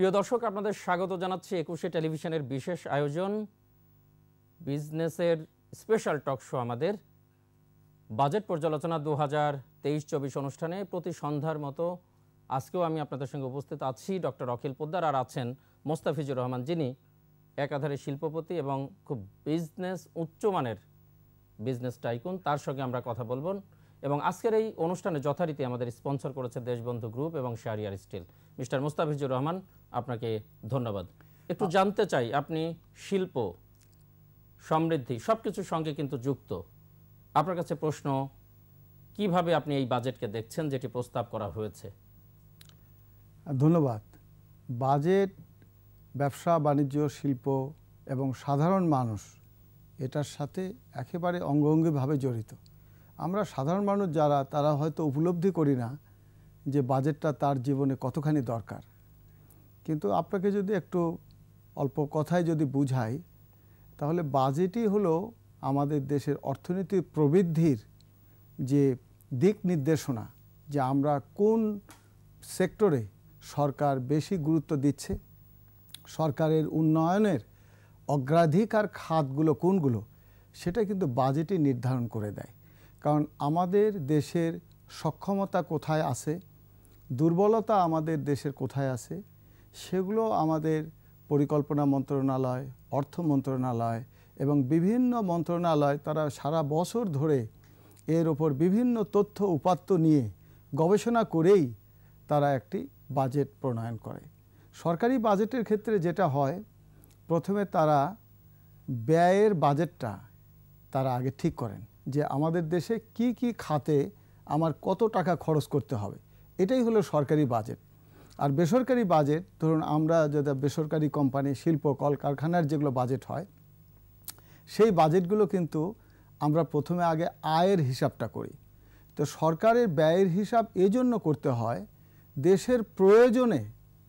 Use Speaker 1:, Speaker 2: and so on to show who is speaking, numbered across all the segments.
Speaker 1: প্রিয় দর্শক, আপনাদের স্বাগত জানাচ্ছি একুশে টেলিভিশনের বিশেষ আয়োজন, বিজনেসের স্পেশাল টক শো আমাদের। বাজেট পর্যালোচনা দু হাজার তেইশ চব্বিশ অনুষ্ঠানে প্রতি সন্ধ্যার মতো আজকেও আমি আপনাদের সঙ্গে উপস্থিত আছি ডক্টর অখিল পোদ্দার আর আছেন মোস্তাফিজুর রহমান যিনি একাধারে শিল্পপতি এবং খুব বিজনেস উচ্চমানের বিজনেস টাইকুন। তার সঙ্গে আমরা কথা বলব এবং আজকের এই অনুষ্ঠানে যথারীতি আমাদের স্পন্সর করেছে দেশবন্ধু গ্রুপ এবং শাহরিয়ার স্টিল। মিস্টার মুস্তাফিজুর রহমান আপনাকে ধন্যবাদ। একটু জানতে চাই আপনি শিল্প সমৃদ্ধি সব কিছুর সঙ্গে কিন্তু যুক্ত। আপনার কাছে প্রশ্ন কীভাবে আপনি এই বাজেটকে দেখছেন যেটি প্রস্তাব করা হয়েছে?
Speaker 2: ধন্যবাদ। বাজেট ব্যবসা বাণিজ্য শিল্প এবং সাধারণ মানুষ এটার সাথে একেবারে অঙ্গভঙ্গিভাবে জড়িত। আমরা সাধারণ মানুষ যারা তারা হয়তো উপলব্ধি করি না যে বাজেটটা তার জীবনে কতখানি দরকার। কিন্তু আপনাকে যদি একটু অল্প কথায় যদি বুঝাই, তাহলে বাজেটই হলো আমাদের দেশের অর্থনীতির প্রবৃদ্ধির যে দিক নির্দেশনা, যে আমরা কোন সেক্টরে সরকার বেশি গুরুত্ব দিচ্ছে, সরকারের উন্নয়নের অগ্রাধিকার খাতগুলো কোনগুলো, সেটা কিন্তু বাজেটই নির্ধারণ করে দেয়। কারণ আমাদের দেশের সক্ষমতা কোথায় আছে, দুর্বলতা আমাদের দেশের কোথায় আছে সেগুলো আমাদের পরিকল্পনা মন্ত্রণালয়, অর্থ মন্ত্রণালয় এবং বিভিন্ন মন্ত্রণালয় তারা সারা বছর ধরে এর ওপর বিভিন্ন তথ্য উপাত্ত নিয়ে গবেষণা করেই তারা একটি বাজেট প্রণয়ন করে। সরকারি বাজেটের ক্ষেত্রে যেটা হয়, প্রথমে তারা ব্যয়ের বাজেটটা তারা আগে ঠিক করেন যে আমাদের দেশে কি কি খাতে আমার কত টাকা খরচ করতে হবে। এটাই হলো সরকারি বাজেট। আর বেসরকারি বাজেট ধরুন আমরা যদি বেসরকারি কোম্পানি শিল্প, কলকারখানার যেগুলো বাজেট হয়, সেই বাজেটগুলো কিন্তু আমরা প্রথমে আগে আয়ের হিসাবটা করি। তো সরকারের ব্যয়ের হিসাব এজন্য করতে হয়, দেশের প্রয়োজনে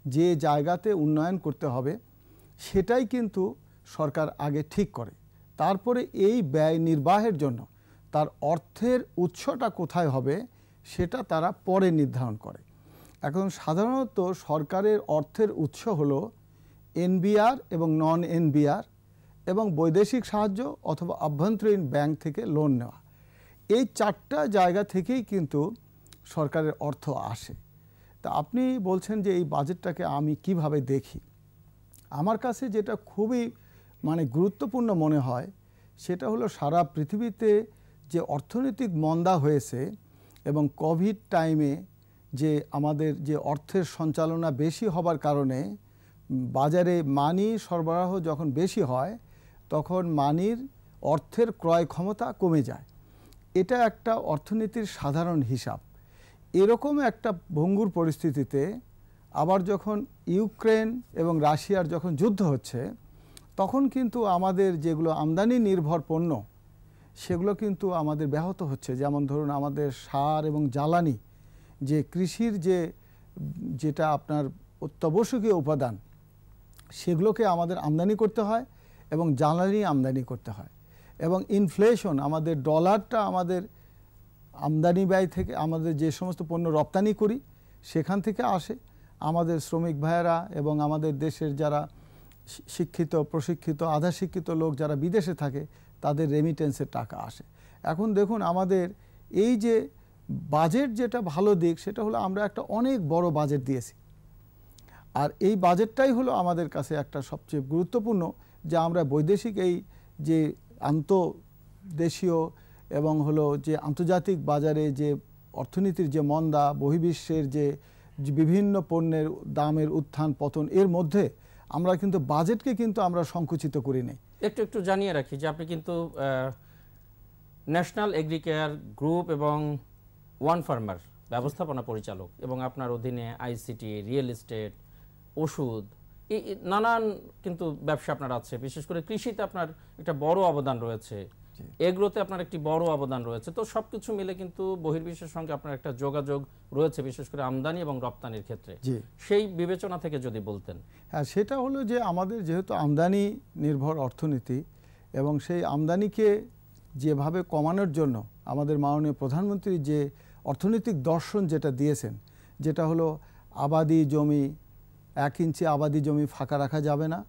Speaker 2: যে জায়গাতে উন্নয়ন করতে হবে, সেটাই কিন্তু সরকার আগে ঠিক করে। তারপরে এই ব্যয় নির্বাহের জন্য তার অর্থের উৎসটা কোথায় হবে, সেটা তারা পরে নির্ধারণ করে। এখন সাধারণত সরকারের অর্থের উৎস হলো এনবিআর এবং নন এনবিআর এবং বৈদেশিক সাহায্য অথবা আভ্যন্তরীণ ব্যাংক থেকে লোন নেওয়া। এই চারটা জায়গা থেকেই কিন্তু সরকারের অর্থ আসে। তা আপনি বলছেন যে এই বাজেটটাকে আমি কীভাবে দেখি? আমার কাছে যেটা খুবই মানে গুরুত্বপূর্ণ মনে হয়, সেটা হলো সারা পৃথিবীতে যে অর্থনৈতিক মন্দা হয়েছে এবং কোভিড টাইমে যে আমাদের যে অর্থের সঞ্চালনা বেশি হবার কারণে বাজারে মানি সরবরাহ যখন বেশি হয়, তখন মানির অর্থের ক্রয় ক্ষমতা কমে যায়। এটা একটা অর্থনীতির সাধারণ হিসাব। এরকম একটা ভঙ্গুর পরিস্থিতিতে আবার যখন ইউক্রেন এবং রাশিয়ার যখন যুদ্ধ হচ্ছে, তখন কিন্তু আমাদের যেগুলো আমদানি নির্ভর পণ্য, সেগুলো কিন্তু আমাদের ব্যাহত হচ্ছে। যেমন ধরুন আমাদের সার এবং জ্বালানি যে কৃষির যে, যেটা আপনার অত্যাবশ্যকীয় উপাদান, সেগুলোকে আমাদের আমদানি করতে হয় এবং জ্বালানি আমদানি করতে হয়। এবং ইনফ্লেশন আমাদের ডলারটা আমাদের আমদানি ব্যয় থেকে, আমাদের যে সমস্ত পণ্য রপ্তানি করি, সেখান থেকে আসে। আমাদের শ্রমিক ভাইয়েরা এবং আমাদের দেশের যারা শিক্ষিত, প্রশিক্ষিত আধা শিক্ষিত লোক যারা বিদেশে থাকে, তাদের রেমিটেন্সের টাকা আসে। এখন দেখুন, আমাদের এই যে বাজেট যেটা ভালো দিক, সেটা হলো আমরা একটা অনেক বড় বাজেট দিয়েছি। আর এই বাজেটটাই হলো আমাদের কাছে একটা সবচেয়ে গুরুত্বপূর্ণ যে আমরা বৈদেশিক এই যে আন্তদেশীয় এবং হলো যে আন্তর্জাতিক বাজারে যে অর্থনীতির যে মন্দা, বহির্বিশ্বের যে বিভিন্ন পণ্যের দামের উত্থান, পতন, এর মধ্যে আমরা কিন্তু বাজেটকে কিন্তু আমরা সংকুচিত করি নাই।
Speaker 1: একটু একটু জানিয়ে রাখি যে আপনি কিন্তু ন্যাশনাল এগ্রিকেয়ার গ্রুপ এবং ওয়ান ফার্মার ব্যবস্থাপনা পরিচালক এবং আপনার অধীনে আইসিটি রিয়েল এস্টেট ওষুধ এই নানান কিন্তু ব্যবসা আপনার আছে। বিশেষ করে কৃষিতে আপনার একটা বড় অবদান রয়েছে। এগ্রোতে আপনার একটি বড় অবদান রয়েছে। তো সব কিছু মিলে কিন্তু বহির্বিশ্বের সঙ্গে আপনার একটা যোগাযোগ রয়েছে বিশেষ করে আমদানি এবং রপ্তানির ক্ষেত্রে। সেই বিবেচনা থেকে যদি বলতেন।
Speaker 2: হ্যাঁ সেটা হলো যে আমাদের যেহেতু আমদানি নির্ভর অর্থনীতি এবং সেই আমদানিকে যেভাবে কমানোর জন্য আমাদের মাননীয় প্রধানমন্ত্রী যে অর্থনৈতিক দর্শন যেটা দিয়েছেন, যেটা হলো আবাদি জমি, এক ইঞ্চি আবাদি জমি ফাঁকা রাখা যাবে না।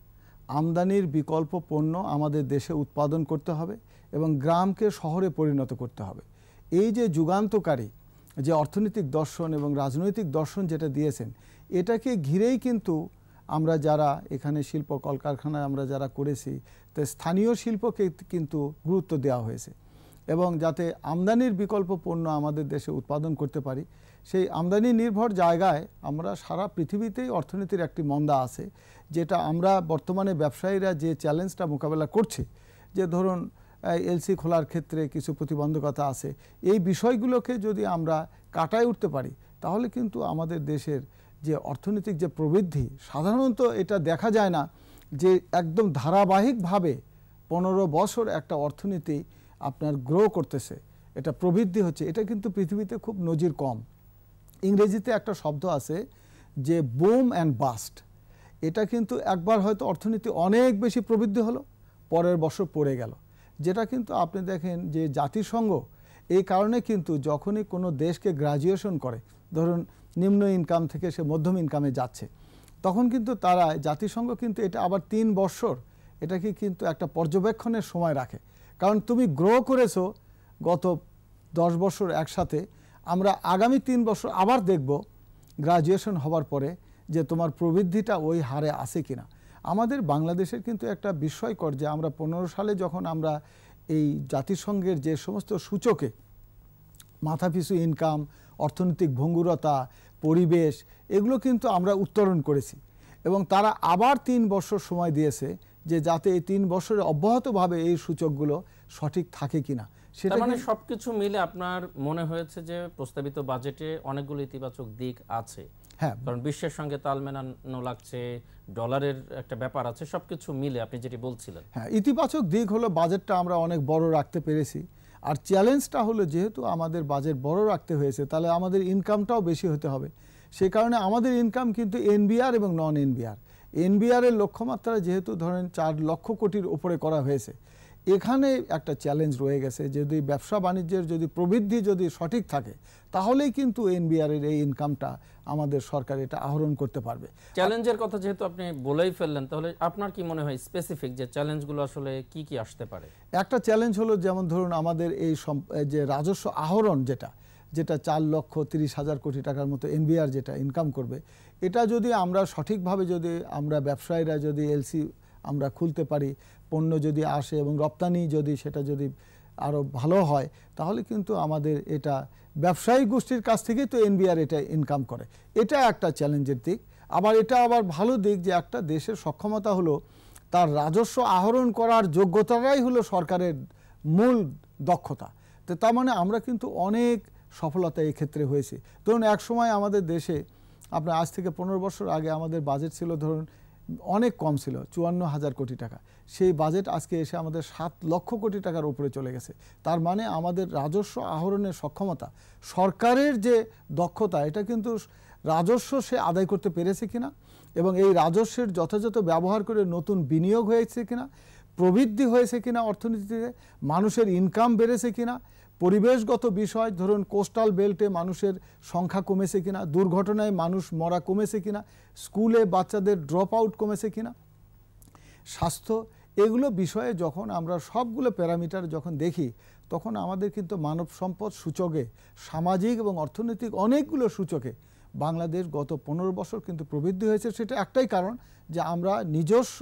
Speaker 2: আমদানির বিকল্প পণ্য আমাদের দেশে উৎপাদন করতে হবে এবং গ্রামকে শহরে পরিণত করতে হবে। এই যে যুগান্তকারী যে অর্থনৈতিক দর্শন এবং রাজনৈতিক দর্শন যেটা দিয়েছেন, এটাকে ঘিরেই কিন্তু আমরা যারা এখানে শিল্প কলকারখানায় আমরা যারা করেছি, তো স্থানীয় শিল্পকে কিন্তু গুরুত্ব দেওয়া হয়েছে। এবং যাতে আমদানির বিকল্প পণ্য আমাদের দেশে উৎপাদন করতে পারি, সেই আমদানি নির্ভর জায়গায় আমরা সারা পৃথিবীতেই অর্থনীতির একটি মন্দা আছে, যেটা আমরা বর্তমানে ব্যবসায়ীরা যে চ্যালেঞ্জটা মোকাবেলা করছে, যে ধরুন এলসি খোলার ক্ষেত্রে কিছু প্রতিবন্ধকতা আছে, এই বিষয়গুলোকে যদি আমরা কাটায় উঠতে পারি, তাহলে কিন্তু আমাদের দেশের যে অর্থনৈতিক যে প্রবৃদ্ধি, সাধারণত এটা দেখা যায় না যে একদম ধারাবাহিকভাবে পনেরো বছর একটা অর্থনীতি আপনার গ্রো করতেছে, এটা প্রবৃদ্ধি হচ্ছে, এটা কিন্তু পৃথিবীতে খুব নজির কম। ইংরেজিতে একটা শব্দ আছে যে বুম অ্যান্ড বাস্ট এটা কিন্তু একবার হয়তো অর্থনীতি অনেক বেশি প্রবৃদ্ধি হলো, পরের বছর পড়ে গেল। যেটা কিন্তু আপনি দেখেন যে জাতিসংঘ, এই কারণে কিন্তু যখনই কোনো দেশকে গ্রাজুয়েশন করে, ধরুন নিম্ন ইনকাম থেকে সে মধ্যম ইনকামে যাচ্ছে, তখন কিন্তু তারা, জাতিসংঘ কিন্তু এটা আবার তিন বছর, এটাকে কিন্তু একটা পর্যবেক্ষণের সময় রাখে। কারণ তুমি গ্রো করেছ গত দশ বছর একসাথে, আমরা আগামী তিন বছর আবার দেখব গ্রাজুয়েশন হওয়ার পরে যে তোমার প্রবৃদ্ধিটা ওই হারে আছে কিনা। আমাদের বাংলাদেশের কিন্তু একটা বিস্ময়কর যে আমরা পনেরো সালে যখন আমরা এই জাতিসংঘের যে সমস্ত সূচকে, মাথাপিছু ইনকাম অর্থনৈতিক ভঙ্গুরতা, পরিবেশ, এগুলো কিন্তু আমরা উত্তরণ করেছি। এবং তারা আবার তিন বছর সময় দিয়েছে যে যাতে এই তিন বছরে অব্যাহতভাবে এই সূচকগুলো সঠিক থাকে কিনা
Speaker 1: সেটা মানে সবকিছু মিলে আপনার মনে হয়েছে যে প্রস্তাবিত বাজেটে অনেকগুলো ইতিবাচক দিক আছে। হ্যাঁ। কারণ বিশ্বের সঙ্গে তাল মেলানো লাগছে ডলারের একটা ব্যাপার আছে সবকিছু মিলে আপনি যেটি বলছিলেন।
Speaker 2: হ্যাঁ ইতিবাচক দিক হলো বাজেটটা আমরা অনেক বড় রাখতে পেরেছি। আর চ্যালেঞ্জটা হলো যেহেতু আমাদের বাজেট বড় রাখতে হয়েছে তাহলে আমাদের ইনকামটাও বেশি হতে হবে। সে কারণে আমাদের ইনকাম কিন্তু এনবিআর এবং নন এনবিআর এনবিআর এর লক্ষ্যমাত্রা যেহেতু ধরেন চার লক্ষ কোটির উপরে করা হয়েছে এখানে একটা চ্যালেঞ্জ রয়ে গেছে যদি ব্যবসা বাণিজ্যের যদি প্রবৃদ্ধি যদি সঠিক থাকে তাহলেই কিন্তু এনবিআর এর এই ইনকামটা আমাদের সরকার এটা আহরণ করতে পারবে।
Speaker 1: চ্যালেঞ্জের কথা যেহেতু আপনি বলেই ফেললেন তাহলে আপনার কি মনে হয় স্পেসিফিক যে চ্যালেঞ্জগুলো আসলে কি কি আসতে পারে?
Speaker 2: একটা চ্যালেঞ্জ হলো যেমন ধরুন আমাদের এই যে রাজস্ব আহরণ যেটা যেটা চার লক্ষ তিরিশ হাজার কোটি টাকার মতো এনবিআর যেটা ইনকাম করবে, এটা যদি আমরা সঠিকভাবে যদি আমরা ব্যবসায়ীরা যদি এলসি আমরা খুলতে পারি, পণ্য যদি আসে এবং রপ্তানি যদি সেটা যদি আরও ভালো হয়, তাহলে কিন্তু আমাদের এটা ব্যবসায়ী গোষ্ঠীর কাছ থেকেই তো এনবিআর এটা ইনকাম করে। এটা একটা চ্যালেঞ্জের দিক। আবার এটা আবার ভালো দিক যে একটা দেশের সক্ষমতা হলো তার রাজস্ব আহরণ করার যোগ্যতাটাই হলো সরকারের মূল দক্ষতা। তো তার মানে আমরা কিন্তু অনেক সফলতা এই ক্ষেত্রে হয়েছে। ধরুন এক সময় আমাদের দেশে, আপনার আজ থেকে পনেরো বছর আগে আমাদের বাজেট ছিল ধরুন অনেক কম ছিল, চুয়ান্ন হাজার কোটি টাকা। সেই বাজেট আজকে এসে আমাদের সাত লক্ষ কোটি টাকার উপরে চলে গেছে। তার মানে আমাদের রাজস্ব আহরণের সক্ষমতা, সরকারের যে দক্ষতা, এটা কিন্তু রাজস্ব সে আদায় করতে পেরেছে কিনা এবং এই রাজস্বের যথাযথ ব্যবহার করে নতুন বিনিয়োগ হয়েছে কিনা, প্রবৃদ্ধি হয়েছে কিনা অর্থনীতিতে, মানুষের ইনকাম বেড়েছে কিনা পরিবেশগত বিষয়, ধরুন কোস্টাল বেল্টে মানুষের সংখ্যা কমেছে কিনা, দুর্ঘটনায় মানুষ মরা কমেছে কিনা, স্কুলে বাচ্চাদের ড্রপ আউট কমেছে কিনা, স্বাস্থ্য, এগুলো বিষয়ে যখন আমরা সবগুলো প্যারামিটার যখন দেখি, তখন আমাদের কিন্তু মানব সম্পদ সূচকে, সামাজিক এবং অর্থনৈতিক অনেকগুলো সূচকে। বাংলাদেশ গত পনেরো বছর কিন্তু প্রবৃদ্ধি হয়েছে, সেটা একটাই কারণ যে আমরা নিজস্ব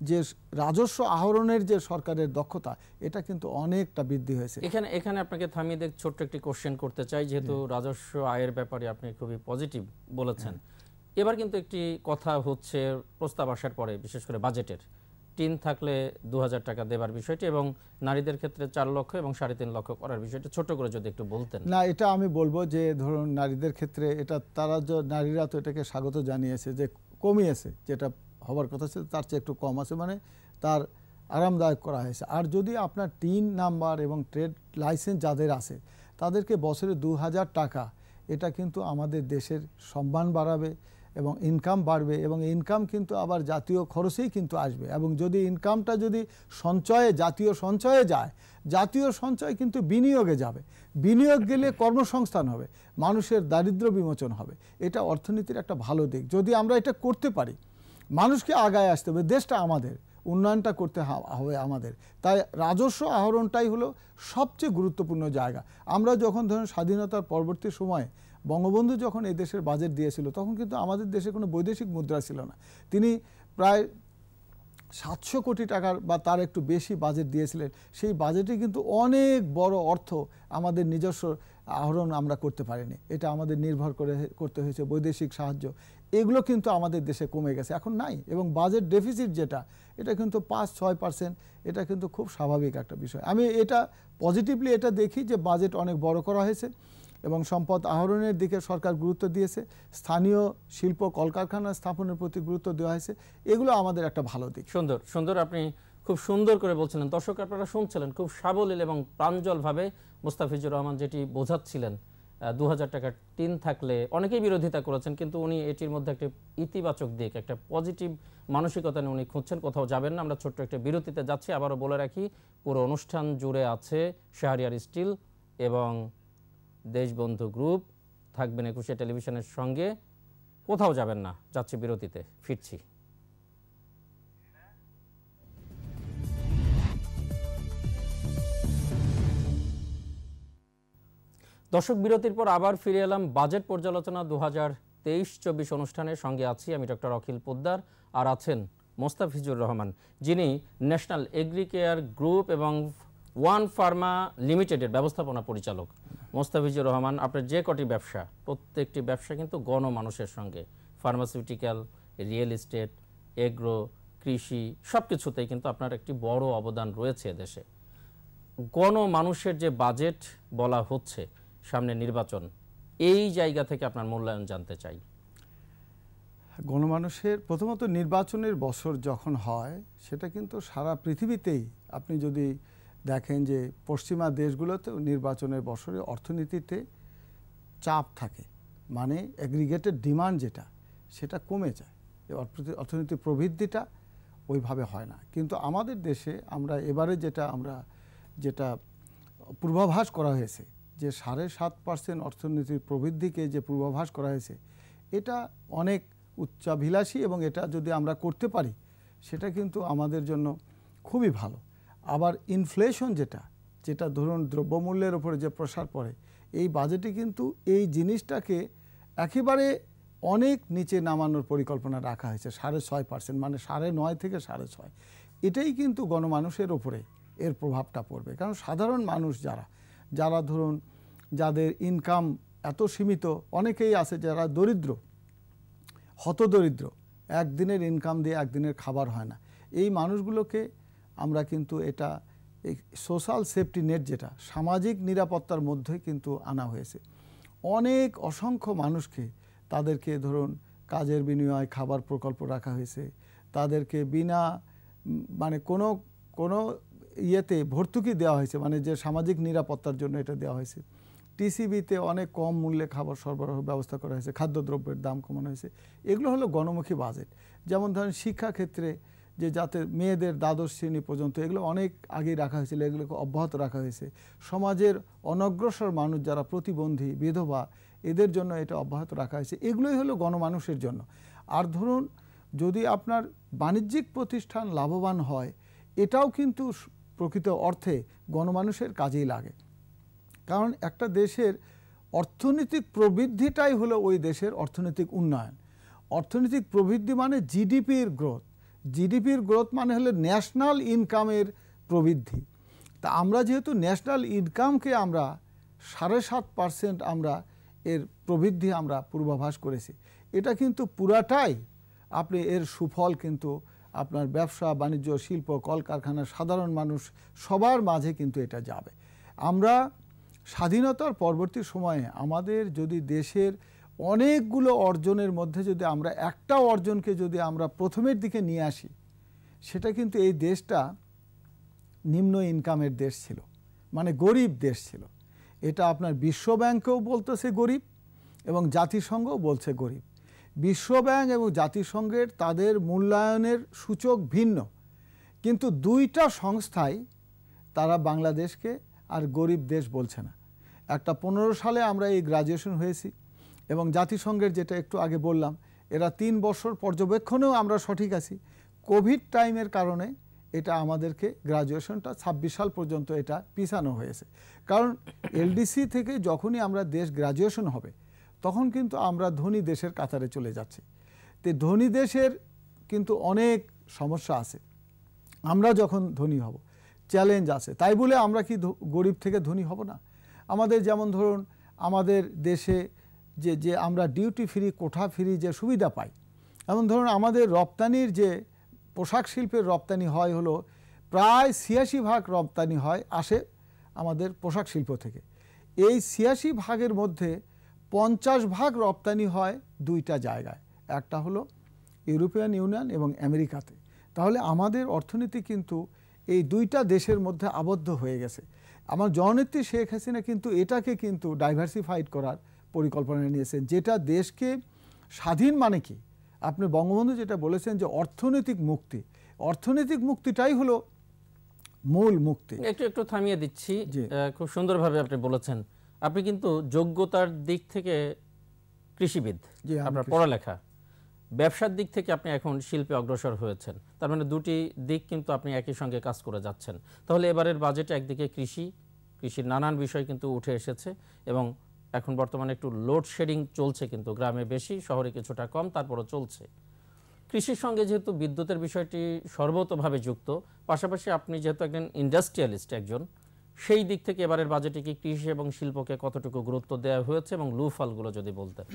Speaker 2: যে রাজস্ব আহরণের যে সরকারের দক্ষতা এটা কিন্তু অনেকটা বৃদ্ধি হয়েছে।
Speaker 1: এখানে এখানে আপনাকে থামিয়ে দেখ ছোট্ট একটি কোশ্চেন করতে চাই যেহেতু রাজস্ব আয়ের ব্যাপারে আপনি খুবই পজিটিভ বলেছেন। এবার কিন্তু একটি কথা হচ্ছে প্রস্তাব আসার পরে বিশেষ করে বাজেটের টিন থাকলে দু হাজার টাকা দেবার বিষয়টি এবং নারীদের ক্ষেত্রে চার লক্ষ এবং সাড়ে তিন লক্ষ করার বিষয়টি ছোট করে যদি একটু বলতেন।
Speaker 2: না এটা আমি বলব যে ধরুন নারীদের ক্ষেত্রে এটা তারা নারীরা তো এটাকে স্বাগত জানিয়েছে যে কমিয়েছে যেটা হবার কথা ছিল, তার চেয়ে একটু কম আছে মানে তার আরামদায়ক করা হয়েছে। আর যদি আপনার টিন নাম্বার এবং ট্রেড লাইসেন্স যাদের আছে, তাদেরকে বছরে দু হাজার টাকা, এটা কিন্তু আমাদের দেশের সম্মান বাড়াবে এবং ইনকাম বাড়বে এবং ইনকাম কিন্তু আবার জাতীয় খরচেই কিন্তু আসবে। এবং যদি ইনকামটা যদি সঞ্চয়ে, জাতীয় সঞ্চয়ে যায়, জাতীয় সঞ্চয় কিন্তু বিনিয়োগে যাবে। বিনিয়োগ গেলে কর্মসংস্থান হবে, মানুষের দারিদ্র বিমোচন হবে। এটা অর্থনীতির একটা ভালো দিক। যদি আমরা এটা করতে পারি মানুষকে আগায় আসতে হবে, দেশটা আমাদের, উন্নয়নটা করতে হবে আমাদের। তাই রাজস্ব আহরণটাই হলো সবচেয়ে গুরুত্বপূর্ণ জায়গা। আমরা যখন ধরুন স্বাধীনতার পরবর্তী সময়ে বঙ্গবন্ধু যখন এই দেশের বাজেট দিয়েছিল, তখন কিন্তু আমাদের দেশে কোনো বৈদেশিক মুদ্রা ছিল না। তিনি প্রায় সাতশো কোটি টাকার বা তার একটু বেশি বাজেট দিয়েছিলেন। সেই বাজেটে কিন্তু অনেক বড় অর্থ আমাদের নিজস্ব আহরণ আমরা করতে পারিনি। এটা আমাদের নির্ভর করে করতে হয়েছে বৈদেশিক সাহায্য। এগুলো কিন্তু আমাদের দেশে কমে গেছে, এখন নাই। এবং বাজেট ডেফিসিট যেটা, এটা কিন্তু পাঁচ, ছয় পার্সেন্ট এটা কিন্তু খুব স্বাভাবিক একটা বিষয়। আমি এটা পজিটিভলি এটা দেখি যে বাজেট অনেক বড় করা হয়েছে এবং সম্পদ আহরণের দিকে সরকার গুরুত্ব দিয়েছে। স্থানীয় শিল্প কলকারখানা স্থাপনের প্রতি গুরুত্ব দেওয়া হয়েছে। এগুলো আমাদের একটা ভালো দিক।
Speaker 1: সুন্দর সুন্দর আপনি খুব সুন্দর করে বলছিলেন। দর্শক আপনারা শুনছিলেন খুব সাবলীল এবং প্রাঞ্জলভাবে মুস্তাফিজুর রহমান যেটি বোঝাচ্ছিলেন দু হাজার টাকার টিন থাকলে অনেকেই বিরোধিতা করেছেন, কিন্তু উনি এটির মধ্যে একটা ইতিবাচক দিক, একটা পজিটিভ মানসিকতা নিয়ে উনি খুঁজছেন, কোথাও যাবেন না। আমরা ছোট্ট একটা বিরতিতে যাচ্ছি। আবারও বলে রাখি, পুরো অনুষ্ঠান জুড়ে আছে শাহরিয়ার স্টিল এবং দেশবন্ধু গ্রুপ। থাকবেন একুশে টেলিভিশনের সঙ্গে। কোথাও যাবেন না, যাচ্ছি বিরতিতে, ফিরছি। দর্শক বিরতির পর আবার ফিরে এলাম বাজেট পর্যালোচনা দু হাজার তেইশ চব্বিশ অনুষ্ঠানের সঙ্গে আছি আমি ডক্টর অখিল পোদ্দার আর আছেন মোস্তাফিজুর রহমান, যিনি ন্যাশনাল এগ্রিকেয়ার গ্রুপ এবং ওয়ান ফার্মা লিমিটেডের ব্যবস্থাপনা পরিচালক। মোস্তাফিজুর রহমান, আপনার যে কটি ব্যবসা, প্রত্যেকটি ব্যবসা কিন্তু গণমানুষের সঙ্গে। ফার্মাসিউটিক্যাল, রিয়েল এস্টেট, এগ্রো, কৃষি সব কিছুতেই কিন্তু আপনার একটি বড় অবদান রয়েছে দেশে। গণমানুষের যে বাজেট বলা হচ্ছে সামনে নির্বাচন, এই জায়গা থেকে আপনার মূল্যায়ন জানতে চাই।
Speaker 2: গণমানুষের প্রথমত নির্বাচনের বছর যখন হয়, সেটা কিন্তু সারা পৃথিবীতেই আপনি যদি দেখেন যে পশ্চিমা দেশগুলোতেও নির্বাচনের বছরে অর্থনীতিতে চাপ থাকে। মানে অ্যাগ্রিগেটেড ডিমান্ড যেটা, সেটা কমে যায়। অর্থনীতির প্রবৃদ্ধিটা ওইভাবে হয় না। কিন্তু আমাদের দেশে আমরা এবারে যেটা, আমরা যেটা পূর্বাভাস করা হয়েছে যে সাড়ে সাত পার্সেন্ট অর্থনীতির প্রবৃদ্ধিকে যে পূর্বাভাস করা হয়েছে, এটা অনেক উচ্চাভিলাষী এবং এটা যদি আমরা করতে পারি, সেটা কিন্তু আমাদের জন্য খুবই ভালো। আবার ইনফ্লেশন যেটা যেটা ধরুন দ্রব্যমূল্যের ওপরে যে প্রসার পড়ে, এই বাজেটে কিন্তু এই জিনিসটাকে একেবারে অনেক নিচে নামানোর পরিকল্পনা রাখা হয়েছে, সাড়ে ছয় পার্সেন্ট মানে সাড়ে নয় থেকে সাড়ে ছয়। এটাই কিন্তু গণমানুষের ওপরে এর প্রভাবটা পড়বে। কারণ সাধারণ মানুষ যারা যারা ধরুন যাদের ইনকাম এত সীমিত, অনেকেই আছে যারা দরিদ্র, হতদরিদ্র। একদিনের ইনকাম দিয়ে একদিনের খাবার হয় না। এই মানুষগুলোকে আমরা কিন্তু এটা সোশ্যাল সেফটি নেট যেটা, সামাজিক নিরাপত্তার মধ্যে কিন্তু আনা হয়েছে। অনেক অসংখ্য মানুষকে তাদেরকে ধরুন কাজের বিনিময়ে খাবার প্রকল্প রাখা হয়েছে। তাদেরকে বিনা মানে কোনো কোনো ইয়েতে ভর্তুকি দেওয়া হয়েছে মানে যে সামাজিক নিরাপত্তার জন্য এটা দেওয়া হয়েছে। টিসিবিতে অনেক কম মূল্যে খাবার সরবরাহ ব্যবস্থা করা হয়েছে, খাদ্যদ্রব্যের দাম কমানো হয়েছে। এগুলো হলো গণমুখী বাজেট। যেমন ধরেন শিক্ষাক্ষেত্রে যে যাতে মেয়েদের দ্বাদশ শ্রেণি পর্যন্ত এগুলো অনেক আগেই রাখা হয়েছিল, এগুলোকে অব্যাহত রাখা হয়েছে। সমাজের অনগ্রসর মানুষ যারা প্রতিবন্ধী, বিধবা, এদের জন্য এটা অব্যাহত রাখা হয়েছে। এগুলোই হলো গণমানুষের জন্য। আর ধরুন যদি আপনার বাণিজ্যিক প্রতিষ্ঠান লাভবান হয়, এটাও কিন্তু প্রকৃত অর্থে গণমানুষের কাজেই লাগে। কারণ একটা দেশের অর্থনৈতিক প্রবৃদ্ধিটাই হলো ওই দেশের অর্থনৈতিক উন্নয়ন। অর্থনৈতিক প্রবৃদ্ধি মানে জিডিপির গ্রোথ। জিডিপির গ্রোথ মানে হলো ন্যাশনাল ইনকামের প্রবৃদ্ধি। তা আমরা যেহেতু ন্যাশনাল ইনকামকে আমরা সাড়ে সাত পার্সেন্ট আমরা এর প্রবৃদ্ধি আমরা পূর্বাভাস করেছি। এটা কিন্তু পুরাটাই আপনি এর সুফল কিন্তু আপনার ব্যবসা, বাণিজ্য, শিল্প, কলকারখানা, সাধারণ মানুষ সবার মাঝে কিন্তু এটা যাবে। আমরা স্বাধীনতার পরবর্তী সময়ে আমাদের যদি দেশের অনেকগুলো অর্জনের মধ্যে যদি আমরা একটা অর্জনকে যদি আমরা প্রথমের দিকে নিয়ে আসি, সেটা কিন্তু এই দেশটা নিম্ন ইনকামের দেশ ছিল মানে গরিব দেশ ছিল। এটা আপনার বিশ্বব্যাংকেও বলতেছে গরিব এবং জাতিসংঘও বলছে গরিব। বিশ্বব্যাংক এবং জাতিসংঘের তাদের মূল্যায়নের সূচক ভিন্ন। কিন্তু দুইটা সংস্থাই তারা বাংলাদেশকে আর গরিব দেশ বলছে না। একটা পনেরো সালে আমরা এই গ্রাজুয়েশন হয়েছি এবং জাতিসংঘের যেটা একটু আগে বললাম, এরা তিন বছর পর্যবেক্ষণেও আমরা সঠিক আছি। কোভিড টাইমের কারণে এটা আমাদেরকে গ্রাজুয়েশনটা ছাব্বিশ সাল পর্যন্ত এটা পিছানো হয়েছে। কারণ এলডিসি থেকে যখনই আমরা দেশ গ্রাজুয়েশন হবে তখন কিন্তু আমরা ধনী দেশের কাতারে চলে যাচ্ছি। তো ধনী দেশের কিন্তু অনেক সমস্যা আছে। আমরা যখন ধনী হব চ্যালেঞ্জ আছে। তাই বলে আমরা কি গরিব থেকে ধনী হব না? আমাদের যেমন ধরুন, আমাদের দেশে যে যে আমরা ডিউটি ফ্রি কোঠা ফ্রি যে সুবিধা পাই এমন ধরুন আমাদের রপ্তানির যে পোশাক শিল্পের রপ্তানি হয় হলো প্রায় ছিয়াশি ভাগ রপ্তানি হয় আসে আমাদের পোশাক শিল্প থেকে। এই ছিয়াশি ভাগের মধ্যে পঞ্চাশ ভাগ রপ্তানি হয় দুইটা জায়গায়। একটা হলো ইউরোপিয়ান ইউনিয়ন এবং আমেরিকাতে। তাহলে আমাদের অর্থনীতি কিন্তু এই দুইটা দেশের মধ্যে আবদ্ধ হয়ে গেছে। আমার জননেত্রী শেখ হাসিনা কিন্তু এটাকে কিন্তু ডাইভার্সিফাইড করার পরিকল্পনা নিয়েছেন। যেটা দেশকে স্বাধীন মানে কি? আপনি বঙ্গবন্ধু যেটা বলেছেন যে অর্থনৈতিক মুক্তি। অর্থনৈতিক মুক্তিটাই হলো মূল মুক্তি।
Speaker 1: একটু একটু থামিয়ে দিচ্ছি। খুব সুন্দরভাবে আপনি বলেছেন। আপনি কিন্তু যোগ্যতার দিক থেকে কৃষিবিদ আপনার পড়ালেখা। ব্যবসার দিক থেকে আপনি এখন শিল্পে অগ্রসর হয়েছেন। তার মানে দুটি দিক কিন্তু আপনি একই সঙ্গে কাজ করে যাচ্ছেন। তাহলে এবারের বাজেটে একদিকে কৃষি কৃষির নানান বিষয় কিন্তু উঠে এসেছে এবং এখন বর্তমানে একটু লোডশেডিং চলছে কিন্তু গ্রামে বেশি শহরে কিছুটা কম তারপরও চলছে। কৃষির সঙ্গে যেহেতু বিদ্যুতের বিষয়টি সর্বতভাবে যুক্ত পাশাপাশি আপনি যেহেতু একজন ইন্ডাস্ট্রিয়ালিস্ট একজন সেই দিক থেকে এবারের বাজেটে কি কৃষি এবং শিল্পকে কতটুকু গুরুত্ব দেওয়া হয়েছে এবং লুফলগুলো যদি বলতেন?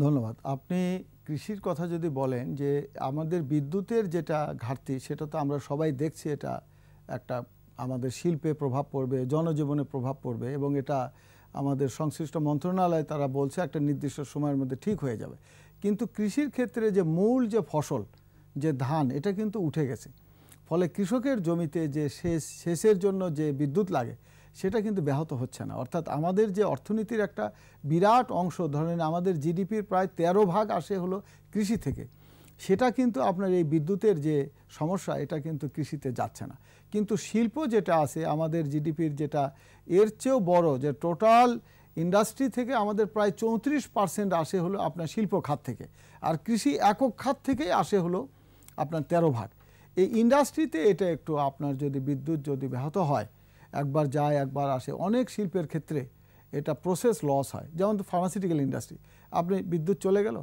Speaker 2: ধন্যবাদ। আপনি কৃষির কথা যদি বলেন যে আমাদের বিদ্যুতের যেটা ঘাটতি, সেটা তো আমরা সবাই দেখছি, এটা একটা আমাদের শিল্পে প্রভাব পড়বে, জনজীবনে প্রভাব পড়বে এবং এটা আমাদের সংশ্লিষ্ট মন্ত্রণালয় তারা বলছে একটা নির্দিষ্ট সময়ের মধ্যে ঠিক হয়ে যাবে। কিন্তু কৃষির ক্ষেত্রে যে মূল যে ফসল, যে ধান, এটা কিন্তু উঠে গেছে। ফলে কৃষকের জমিতে যে সেচ, সেচের জন্য যে বিদ্যুৎ লাগে, সেটা কিন্তু ব্যাহত হচ্ছে না। অর্থাৎ আমাদের যে অর্থনীতির একটা বিরাট অংশ ধরেন আমাদের জিডিপির প্রায় তেরো ভাগ আসে হলো কৃষি থেকে, সেটা কিন্তু আপনার এই বিদ্যুতের যে সমস্যা, এটা কিন্তু কৃষিতে যাচ্ছে না। কিন্তু শিল্প যেটা আছে, আমাদের জিডিপির যেটা, এর চেয়েও বড় যে টোটাল ইন্ডাস্ট্রি থেকে আমাদের প্রায় চৌত্রিশ পার্সেন্ট আসে হলো আপনার শিল্প খাত থেকে, আর কৃষি একক খাত থেকেই আসে হলো আপনার তেরো ভাগ। এই ইন্ডাস্ট্রিতে এটা একটু আপনার যদি বিদ্যুৎ যদি ব্যাহত হয়, একবার যায়, একবার আসে, অনেক শিল্পের ক্ষেত্রে এটা প্রসেস লস হয়। যেমন ফার্মাসিউটিক্যাল ইন্ডাস্ট্রি আপনি বিদ্যুৎ চলে গেল,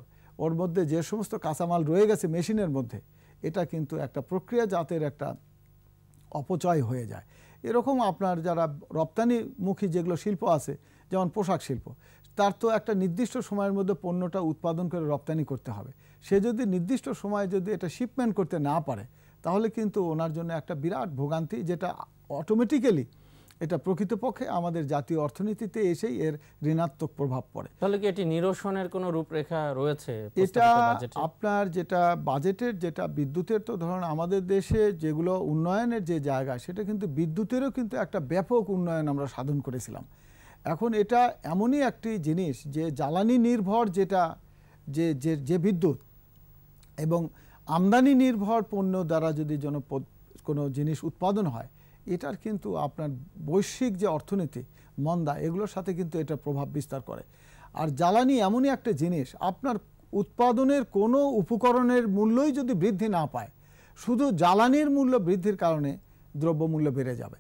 Speaker 2: ওর মধ্যে যে সমস্ত কাঁচামাল রয়ে গেছে মেশিনের মধ্যে, এটা কিন্তু একটা প্রক্রিয়া জাতের একটা অপচয় হয়ে যায়। এরকম আপনার যারা রপ্তানিমুখী যেগুলো শিল্প আছে, যেমন পোশাক শিল্প, তার তো একটা নির্দিষ্ট সময়ের মধ্যে পণ্যটা উৎপাদন করে রপ্তানি করতে হবে। সে যদি নির্দিষ্ট সময়ে যদি এটা শিপমেন্ট করতে না পারে তাহলে কিন্তু ওনার জন্য একটা বিরাট ভোগান্তি যেটা অটোমেটিক্যালি এটা প্রকৃতপক্ষে আমাদের জাতীয় অর্থনীতিতে এসেই এর ঋণাত্মক প্রভাব পড়ে।
Speaker 1: তাহলে কি এটি নিরসনের কোনো রূপরেখা রয়েছে
Speaker 2: এটা আপনার যেটা বাজেটের যেটা বিদ্যুতের তো ধরুন আমাদের দেশে যেগুলো উন্নয়নের যে জায়গা সেটা কিন্তু বিদ্যুতেরও কিন্তু একটা ব্যাপক উন্নয়ন আমরা সাধন করেছিলাম। এখন এটা এমনই একটি জিনিস যে জ্বালানি নির্ভর যেটা যে যে যে বিদ্যুৎ এবং আমদানি নির্ভর পণ্য দ্বারা যদি জন কোনো জিনিস উৎপাদন হয়, এটার কিন্তু আপনার বৈশ্বিক যে অর্থনীতি, মন্দা, এগুলোর সাথে কিন্তু এটা প্রভাব বিস্তার করে। আর জ্বালানি এমনই একটা জিনিস, আপনার উৎপাদনের কোনো উপকরণের মূল্যই যদি বৃদ্ধি না পায়, শুধু জ্বালানির মূল্য বৃদ্ধির কারণে দ্রব্যমূল্য বেড়ে যাবে।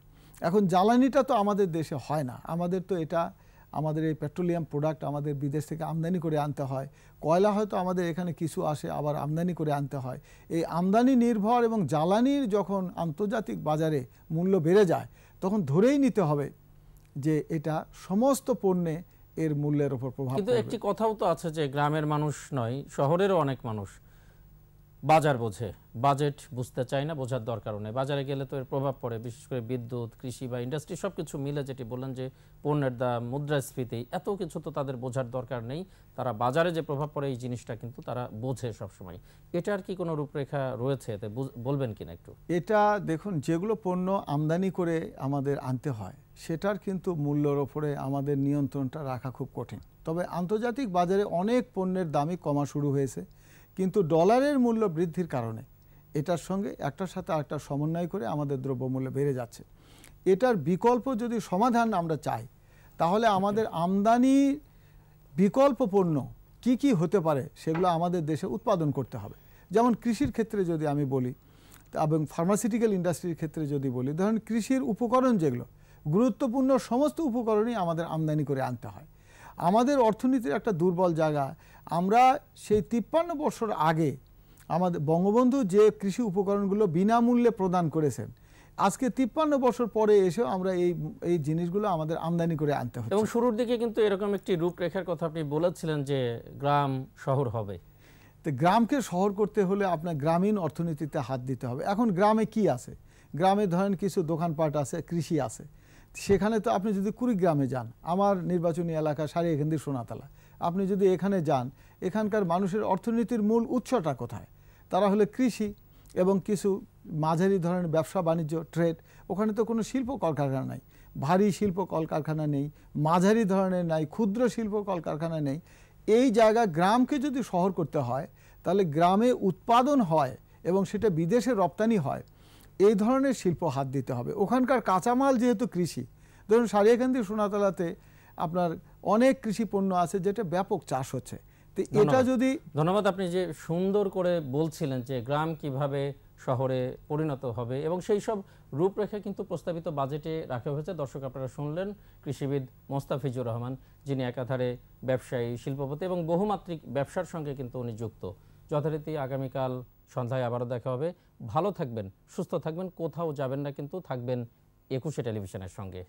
Speaker 2: এখন জ্বালানিটা তো আমাদের দেশে হয় না, আমাদের তো এটা আমাদের এই পেট্রোলিয়াম প্রোডাক্ট আমাদের বিদেশ থেকে আমদানি করে আনতে হয়। কয়লা হয়তো আমাদের এখানে কিছু আসে আবার আমদানি করে আনতে হয়। এই আমদানি নির্ভর এবং জ্বালানির যখন আন্তর্জাতিক বাজারে মূল্য বেড়ে যায় তখন ধরেই নিতে হবে যে এটা সমস্ত পণ্যে এর মূল্যের উপর প্রভাব
Speaker 1: কিন্তু একটি কথাও তো আছে যে গ্রামের মানুষ নয় শহরেরও অনেক মানুষ। বাজার বোঝে। বাজেট বুঝতে চায় না, বোঝার দরকারও নেই। বাজারে গেলে তো এর প্রভাব পড়ে, বিশেষ করে বিদ্যুৎ, কৃষি বা ইন্ডাস্ট্রি সব কিছু মিলে যেটি বললেন যে, পণ্যের দাম, মুদ্রাস্ফীতি, এত কিছু তো তাদের বোঝার দরকার নেই। তারা বাজারে যে প্রভাব পড়ে, এই জিনিসটা কিন্তু তারা বোঝে সবসময়। এটার কি কোনো রূপরেখা রয়েছে? এতে বলবেন কিনা একটু?
Speaker 2: এটা দেখুন, যেগুলো পণ্য আমদানি করে আমাদের আনতে হয়, সেটার কিন্তু মূল্যর ওপরে আমাদের নিয়ন্ত্রণটা রাখা খুব কঠিন। তবে আন্তর্জাতিক বাজারে অনেক পণ্যের দামই কমা শুরু হয়েছে। কিন্তু ডলারের মূল্য বৃদ্ধির কারণে এটার সঙ্গে একটার সাথে আরেকটা সমন্বয় করে আমাদের দ্রব্যমূল্য বেড়ে যাচ্ছে। এটার বিকল্প যদি সমাধান আমরা চাই, তাহলে আমাদের আমদানি বিকল্প পণ্য কি কি হতে পারে সেগুলো আমাদের দেশে উৎপাদন করতে হবে। যেমন কৃষির ক্ষেত্রে যদি আমি বলি, এবং ফার্মাসিউটিক্যাল ইন্ডাস্ট্রির ক্ষেত্রে যদি বলি, ধরুন কৃষির উপকরণ যেগুলো, গুরুত্বপূর্ণ সমস্ত উপকরণই আমাদের আমদানি করে আনতে হয়। আমাদের অর্থনীতির একটা দুর্বল জায়গা। আমরা সেই তিপ্পান্ন বছর আগে আমাদের বঙ্গবন্ধু যে কৃষি উপকরণগুলো বিনামূল্যে প্রদান করেছেন আজকে তিপ্পান্ন বছর পরে এসেও আমরা এই এই জিনিসগুলো আমাদের আমদানি করে আনতে হবে
Speaker 1: এবং শুরুর দিকে কিন্তু এরকম একটি রূপরেখার কথা আপনি বলেছিলেন যে গ্রাম শহর হবে।
Speaker 2: তো গ্রামকে শহর করতে হলে আপনার গ্রামীণ অর্থনীতিতে হাত দিতে হবে। এখন গ্রামে কি আছে? গ্রামে ধরেন কিছু দোকানপাট আছে কৃষি আছে। সেখানে তো আপনি যদি কুড়িগ্রামে যান, আমার নির্বাচনী এলাকা সারিয়াখান্দি সোনাতলা, আপনি যদি এখানে যান, এখানকার মানুষের অর্থনীতির মূল উৎসটা কোথায়? তারা হলে কৃষি এবং কিছু মাঝারি ধরনের ব্যবসা, বাণিজ্য, ট্রেড, ওখানে তো কোনো শিল্প কলকারখানা নাই। ভারী শিল্প কলকারখানা নেই, মাঝারি ধরনের নাই, ক্ষুদ্র শিল্প কলকারখানা নেই। এই জায়গা গ্রামকে যদি শহর করতে হয়, তাহলে গ্রামে উৎপাদন হয় এবং সেটা বিদেশে রপ্তানি হয় এই ধরনের শিল্প হাত দিতে হবে। ওখানকার কাঁচামাল যেহেতু কৃষি ধরুন সারিয়াকান্দি সোনাতলাতে আপনার অনেক কৃষি পণ্য আছে যেটা ব্যাপক চাষ হচ্ছে। তো এটা যদি
Speaker 1: ধন্যবাদ আপনি যে সুন্দর করে বলছিলেন যে গ্রাম কীভাবে শহরে পরিণত হবে এবং সেই সব রূপরেখা কিন্তু প্রস্তাবিত বাজেটে রাখা হয়েছে। দর্শক আপনারা শুনলেন কৃষিবিদ মোস্তাফিজুর রহমান যিনি একাধারে ব্যবসায়ী শিল্পপতি এবং বহুমাত্রিক ব্যবসার সঙ্গে কিন্তু উনি যুক্ত। যথারীতি আগামীকাল সন্ধ্যায় আবারও দেখা হবে। ভালো থাকবেন, সুস্থ থাকবেন, কোথাও যাবেন না কিন্তু থাকবেন একুশে টেলিভিশনের সঙ্গে।